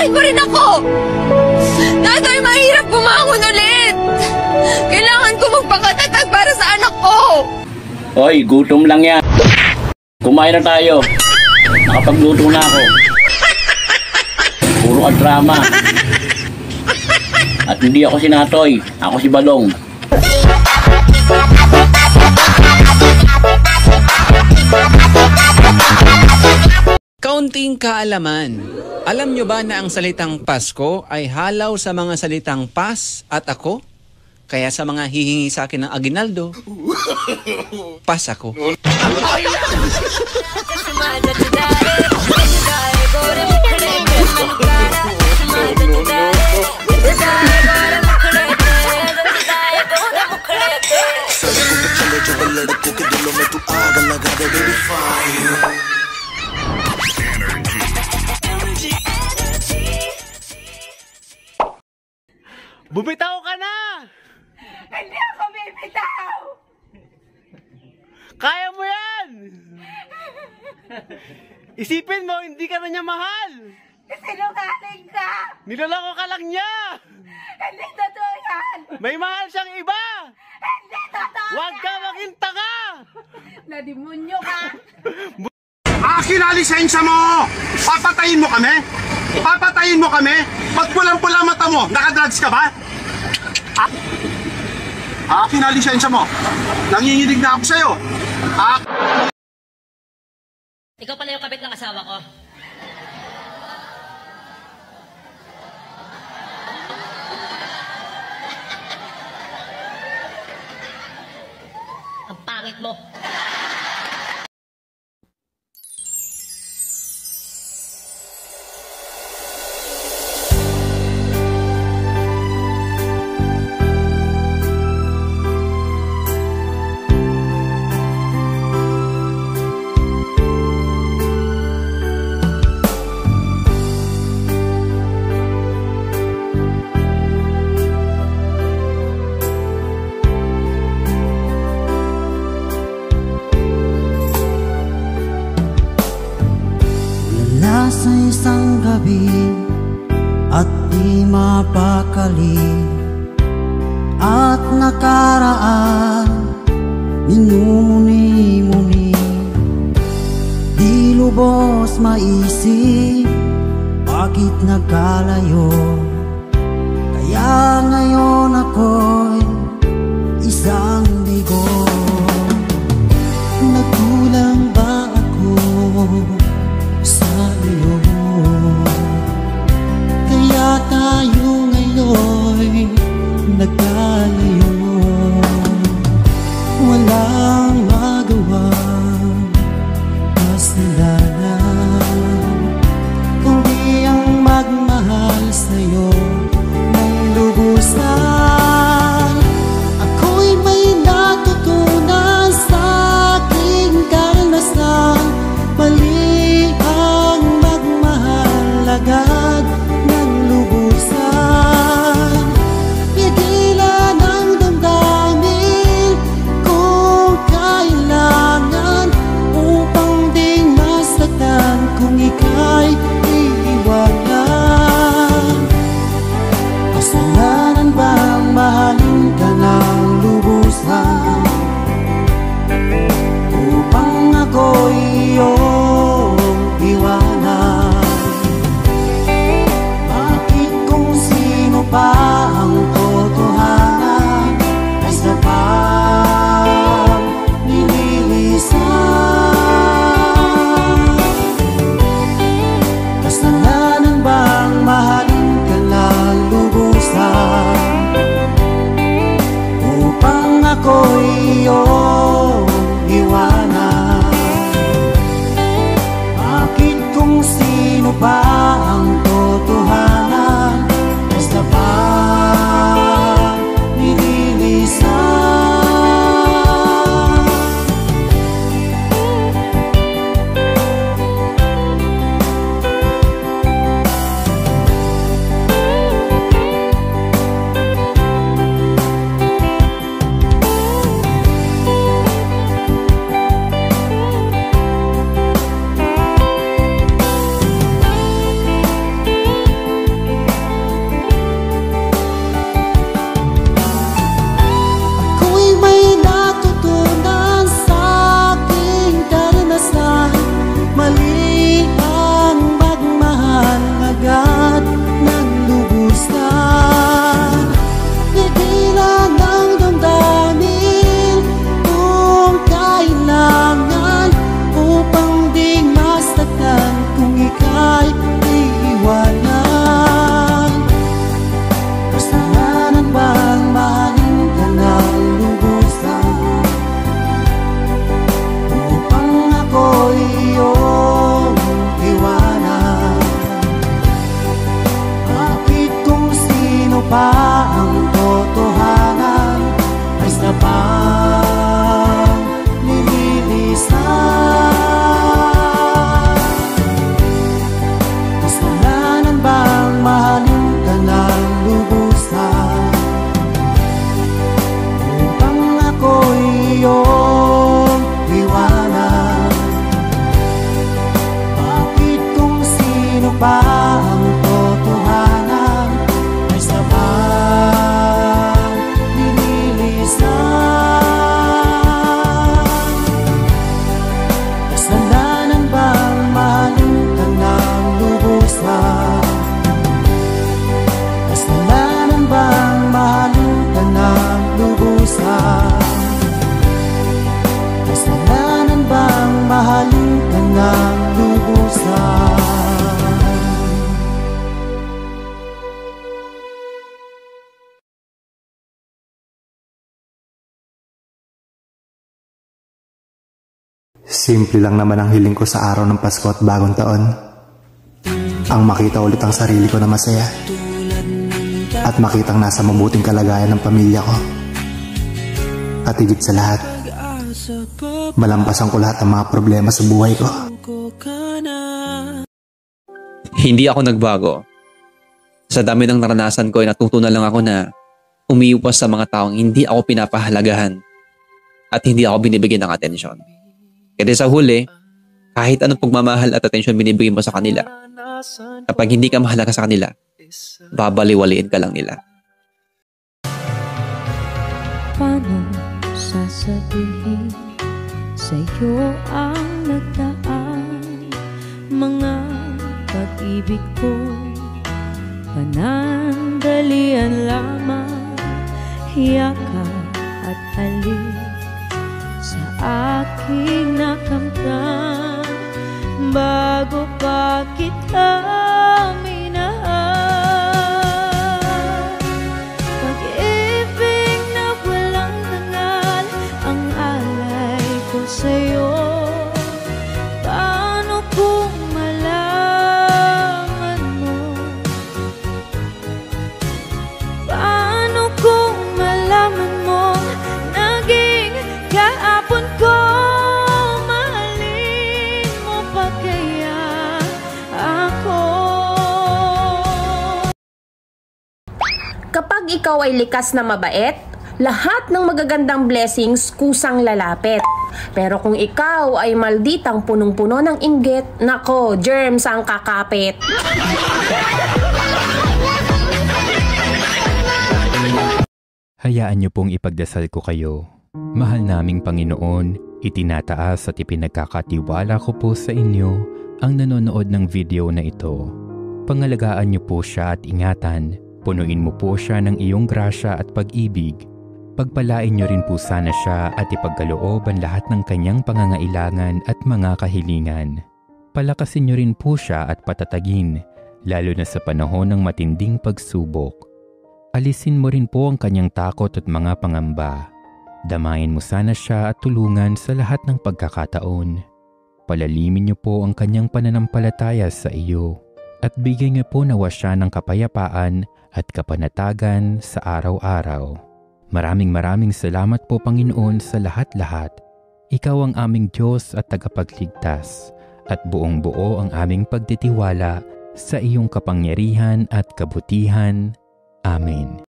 Bakit pa rin ako? Tatay, mahirap bumangon ulit. Kailangan ko magpakatatag para sa anak ko. Hoy, gutom lang yan. Kumain na tayo. Nakapagluto na ako. Puro ka drama. At hindi ako si Natoy. Ako si Balong. Kaunting kaalaman. Alam nyo ba na ang salitang Pasko ay halaw sa mga salitang pas at ako? Kaya sa mga hihingi sa akin ng aginaldo, pas ako. Bumitaw ka na! Hindi ako bibitaw! Kaya mo yan! Isipin mo, hindi ka na niya mahal! Sinungaling ka! Niloloko ka lang niya! Hindi totoo yan! May mahal siyang iba! Hindi totoo Huwag ka maging tanga! Nadimonyo ka! Akin na lisensya mo! Papatayin mo kami? Papatayin mo kami? Pag pulang-pula mata mo, nakadrugs ka ba? Ah? Akin na lisensya mo. Nanginginig na ako sa'yo. Ah, Ikaw pala yung kabit ng asawa ko. Ang pangit mo. Sa isang gabi at di mapakali. At nakaraan minumuni-muni. Di lubos maisip bakit nagkalayo. Kaya ngayon ako'y isang bigo. Nagkulang ba ako Simple lang naman ang hiling ko sa araw ng Pasko at bagong taon. Ang makita ulit ang sarili ko na masaya. At makitang nasa mabuting kalagayan ng pamilya ko. At higit sa lahat, malampasan ko lahat ng mga problema sa buhay ko. Hindi ako nagbago. Sa dami ng naranasan ko ay natutunan lang ako na umiiwas sa mga taong hindi ako pinapahalagahan at hindi ako binibigyan ng atensyon. Kasi sa huli, kahit anong pagmamahal at atensyon binibigyan mo sa kanila, kapag hindi ka mahalaga sa kanila, babaliwaliin ka lang nila. Paano sasabihin sa'yo ang nagdaan Mga pag-ibig ko Panandalian lamang Hiyakap at halik Sa aking nakamtan Bago pa kita ikaw ay likas na mabait, lahat ng magagandang blessings kusang lalapit. Pero kung ikaw ay malditang punong-puno ng inggit, nako, germs ang kakapit. Hayaan niyo pong ipagdasal ko kayo. Mahal naming Panginoon, itinataas at ipinagkakatiwala ko po sa inyo ang nanonood ng video na ito. Pangalagaan niyo po siya at ingatan, punuin mo po siya ng iyong grasya at pag-ibig. Pagpalain niyo rin po sana siya at ipagkaloob ang lahat ng kanyang pangangailangan at mga kahilingan. Palakasin niyo rin po siya at patatagin, lalo na sa panahon ng matinding pagsubok. Alisin mo rin po ang kanyang takot at mga pangamba. Damayin mo sana siya at tulungan sa lahat ng pagkakataon. Palalimin niyo po ang kanyang pananampalataya sa iyo at bigyan niyo po nawa siya ng kapayapaan at kapanatagan sa araw-araw. Maraming maraming salamat po Panginoon sa lahat-lahat. Ikaw ang aming Diyos at tagapagligtas at buong buo ang aming pagtitiwala sa iyong kapangyarihan at kabutihan. Amen.